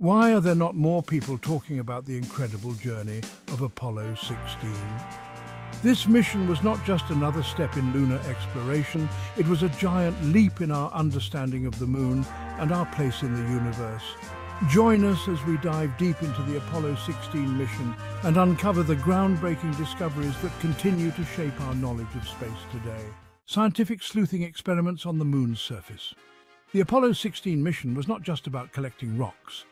Why are there not more people talking about the incredible journey of Apollo 16? This mission was not just another step in lunar exploration, it was a giant leap in our understanding of the Moon and our place in the universe. Join us as we dive deep into the Apollo 16 mission and uncover the groundbreaking discoveries that continue to shape our knowledge of space today. Scientific sleuthing experiments on the Moon's surface. The Apollo 16 mission was not just about collecting rocks.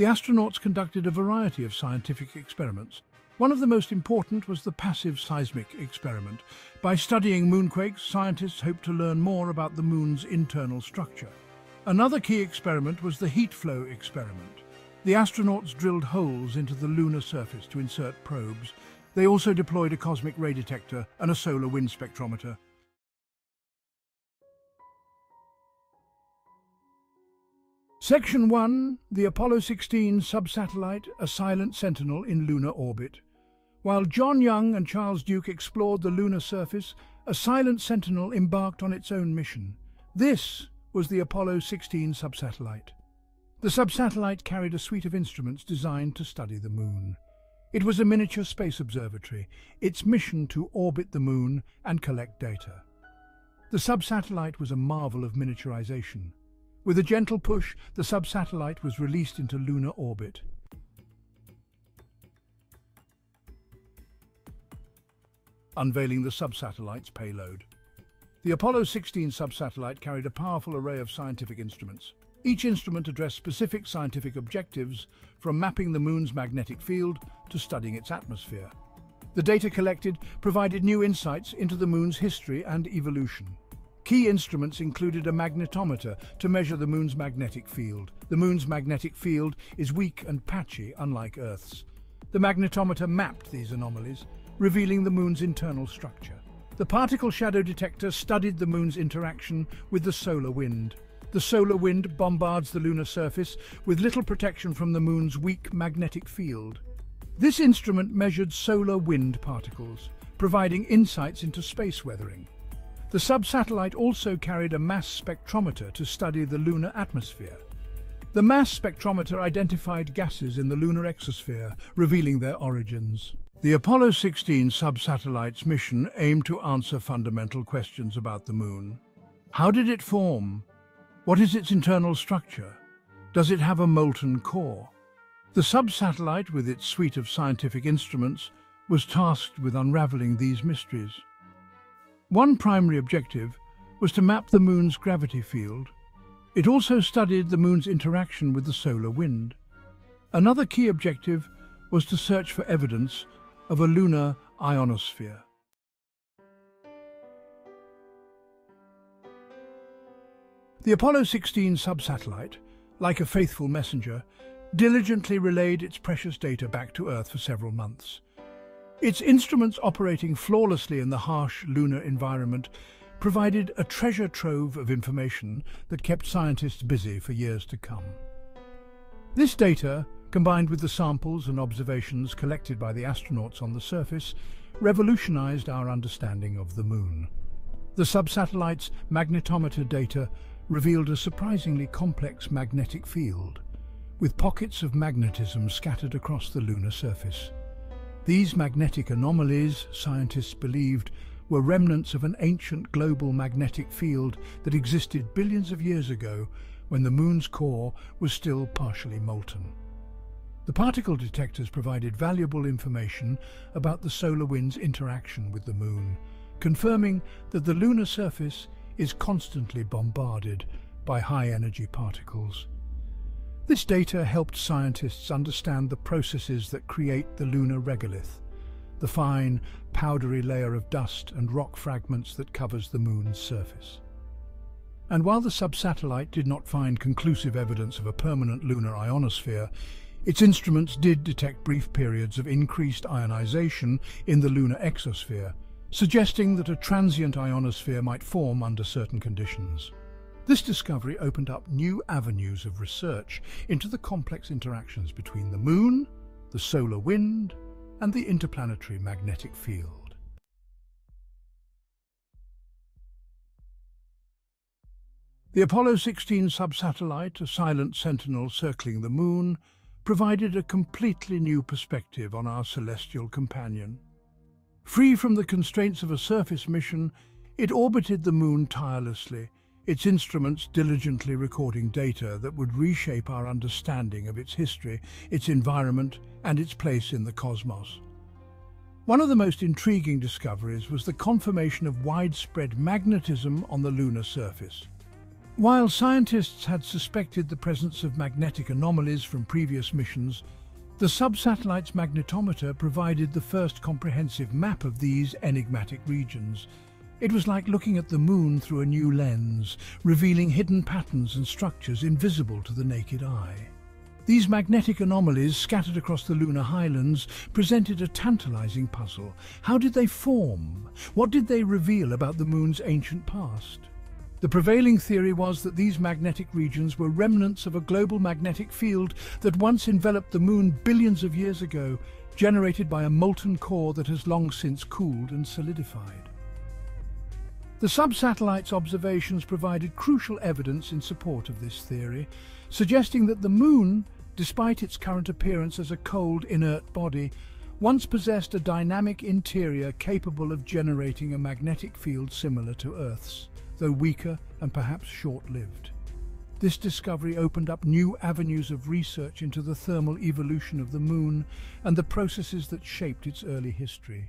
The astronauts conducted a variety of scientific experiments. One of the most important was the passive seismic experiment. By studying moonquakes, scientists hoped to learn more about the Moon's internal structure. Another key experiment was the heat flow experiment. The astronauts drilled holes into the lunar surface to insert probes. They also deployed a cosmic ray detector and a solar wind spectrometer. Section 1, the Apollo 16 subsatellite, a silent sentinel in lunar orbit. While John Young and Charles Duke explored the lunar surface, a silent sentinel embarked on its own mission. This was the Apollo 16 subsatellite. The subsatellite carried a suite of instruments designed to study the Moon. It was a miniature space observatory, its mission to orbit the Moon and collect data. The subsatellite was a marvel of miniaturization. With a gentle push, the subsatellite was released into lunar orbit. Unveiling the subsatellite's payload. The Apollo 16 subsatellite carried a powerful array of scientific instruments. Each instrument addressed specific scientific objectives, from mapping the Moon's magnetic field to studying its atmosphere. The data collected provided new insights into the Moon's history and evolution. Key instruments included a magnetometer to measure the Moon's magnetic field. The Moon's magnetic field is weak and patchy, unlike Earth's. The magnetometer mapped these anomalies, revealing the Moon's internal structure. The particle shadow detector studied the Moon's interaction with the solar wind. The solar wind bombards the lunar surface with little protection from the Moon's weak magnetic field. This instrument measured solar wind particles, providing insights into space weathering. The sub-satellite also carried a mass spectrometer to study the lunar atmosphere. The mass spectrometer identified gases in the lunar exosphere, revealing their origins. The Apollo 16 sub-satellite's mission aimed to answer fundamental questions about the Moon. How did it form? What is its internal structure? Does it have a molten core? The sub-satellite, with its suite of scientific instruments, was tasked with unravelling these mysteries. One primary objective was to map the Moon's gravity field. It also studied the Moon's interaction with the solar wind. Another key objective was to search for evidence of a lunar ionosphere. The Apollo 16 subsatellite, like a faithful messenger, diligently relayed its precious data back to Earth for several months. Its instruments operating flawlessly in the harsh lunar environment provided a treasure trove of information that kept scientists busy for years to come. This data combined with the samples and observations collected by the astronauts on the surface, revolutionized our understanding of the Moon. The subsatellite's magnetometer data revealed a surprisingly complex magnetic field, with pockets of magnetism scattered across the lunar surface. These magnetic anomalies, scientists believed, were remnants of an ancient global magnetic field that existed billions of years ago when the Moon's core was still partially molten. The particle detectors provided valuable information about the solar wind's interaction with the Moon, confirming that the lunar surface is constantly bombarded by high-energy particles. This data helped scientists understand the processes that create the lunar regolith, the fine, powdery layer of dust and rock fragments that covers the Moon's surface. And while the sub-satellite did not find conclusive evidence of a permanent lunar ionosphere, its instruments did detect brief periods of increased ionization in the lunar exosphere, suggesting that a transient ionosphere might form under certain conditions. This discovery opened up new avenues of research into the complex interactions between the Moon, the solar wind, and the interplanetary magnetic field. The Apollo 16 subsatellite, a silent sentinel circling the Moon, provided a completely new perspective on our celestial companion. Free from the constraints of a surface mission, it orbited the Moon tirelessly, its instruments diligently recording data that would reshape our understanding of its history, its environment and its place in the cosmos. One of the most intriguing discoveries was the confirmation of widespread magnetism on the lunar surface. While scientists had suspected the presence of magnetic anomalies from previous missions, the subsatellite's magnetometer provided the first comprehensive map of these enigmatic regions. It was like looking at the moon through a new lens, revealing hidden patterns and structures invisible to the naked eye. These magnetic anomalies scattered across the lunar highlands presented a tantalizing puzzle. How did they form? What did they reveal about the moon's ancient past? The prevailing theory was that these magnetic regions were remnants of a global magnetic field that once enveloped the moon billions of years ago, generated by a molten core that has long since cooled and solidified. The subsatellite's observations provided crucial evidence in support of this theory, suggesting that the moon, despite its current appearance as a cold, inert body, once possessed a dynamic interior capable of generating a magnetic field similar to Earth's though weaker and perhaps short-lived. This discovery opened up new avenues of research into the thermal evolution of the Moon and the processes that shaped its early history.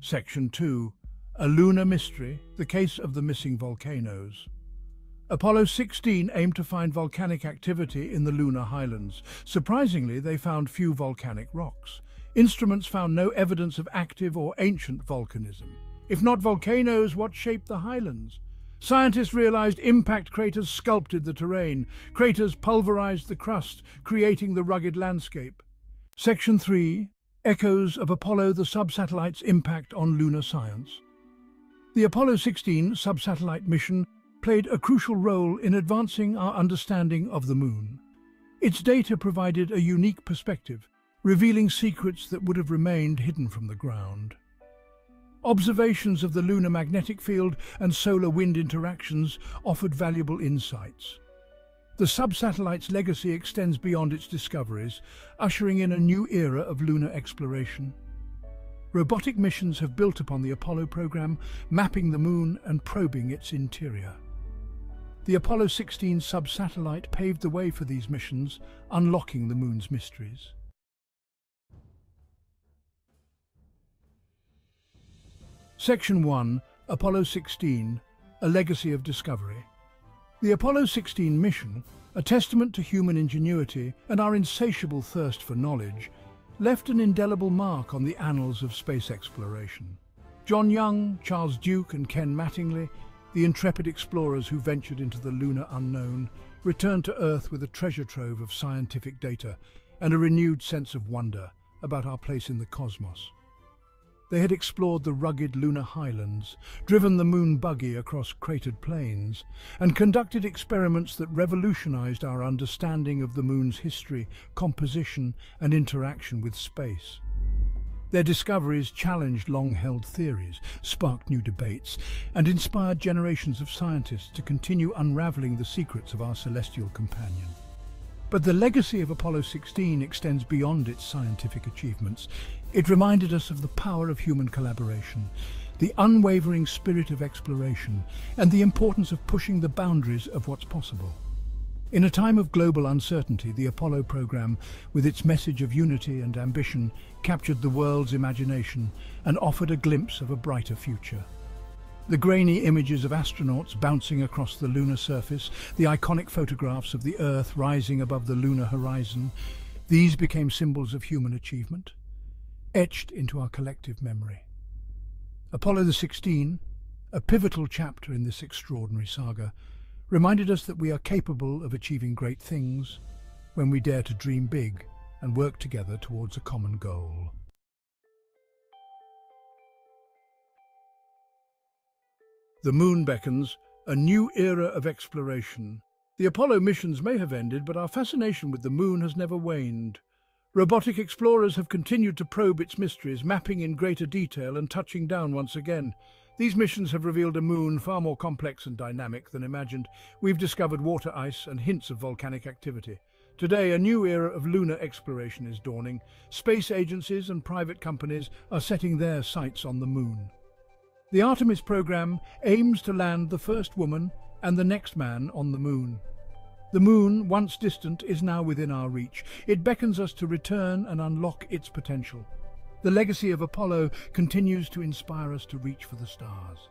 Section 2. A Lunar Mystery, the Case of the Missing Volcanoes. Apollo 16 aimed to find volcanic activity in the lunar highlands. Surprisingly, they found few volcanic rocks. Instruments found no evidence of active or ancient volcanism. If not volcanoes, what shaped the highlands? Scientists realized impact craters sculpted the terrain. Craters pulverized the crust, creating the rugged landscape. Section 3. Echoes of Apollo the subsatellite's impact on lunar science. The Apollo 16 subsatellite mission played a crucial role in advancing our understanding of the Moon. Its data provided a unique perspective, revealing secrets that would have remained hidden from the ground. Observations of the lunar magnetic field and solar wind interactions offered valuable insights. The subsatellite's legacy extends beyond its discoveries, ushering in a new era of lunar exploration. Robotic missions have built upon the Apollo program, mapping the moon and probing its interior. The Apollo 16 subsatellite paved the way for these missions, unlocking the moon's mysteries. Section 1, Apollo 16, A Legacy of Discovery. The Apollo 16 mission, a testament to human ingenuity and our insatiable thirst for knowledge, left an indelible mark on the annals of space exploration. John Young, Charles Duke and Ken Mattingly, the intrepid explorers who ventured into the lunar unknown, returned to Earth with a treasure trove of scientific data and a renewed sense of wonder about our place in the cosmos. They had explored the rugged lunar highlands, driven the moon buggy across cratered plains, and conducted experiments that revolutionized our understanding of the moon's history, composition and interaction with space. Their discoveries challenged long-held theories, sparked new debates, and inspired generations of scientists to continue unraveling the secrets of our celestial companion. But the legacy of Apollo 16 extends beyond its scientific achievements. It reminded us of the power of human collaboration, the unwavering spirit of exploration, and the importance of pushing the boundaries of what's possible. In a time of global uncertainty, the Apollo program, with its message of unity and ambition, captured the world's imagination and offered a glimpse of a brighter future. The grainy images of astronauts bouncing across the lunar surface, the iconic photographs of the Earth rising above the lunar horizon, these became symbols of human achievement, etched into our collective memory. Apollo 16, a pivotal chapter in this extraordinary saga, reminded us that we are capable of achieving great things when we dare to dream big and work together towards a common goal. The moon beckons, a new era of exploration. The Apollo missions may have ended, but our fascination with the moon has never waned. Robotic explorers have continued to probe its mysteries, mapping in greater detail and touching down once again. These missions have revealed a moon far more complex and dynamic than imagined. We've discovered water ice and hints of volcanic activity. Today, a new era of lunar exploration is dawning. Space agencies and private companies are setting their sights on the moon. The Artemis program aims to land the first woman and the next man on the moon. The moon, once distant, is now within our reach. It beckons us to return and unlock its potential. The legacy of Apollo continues to inspire us to reach for the stars.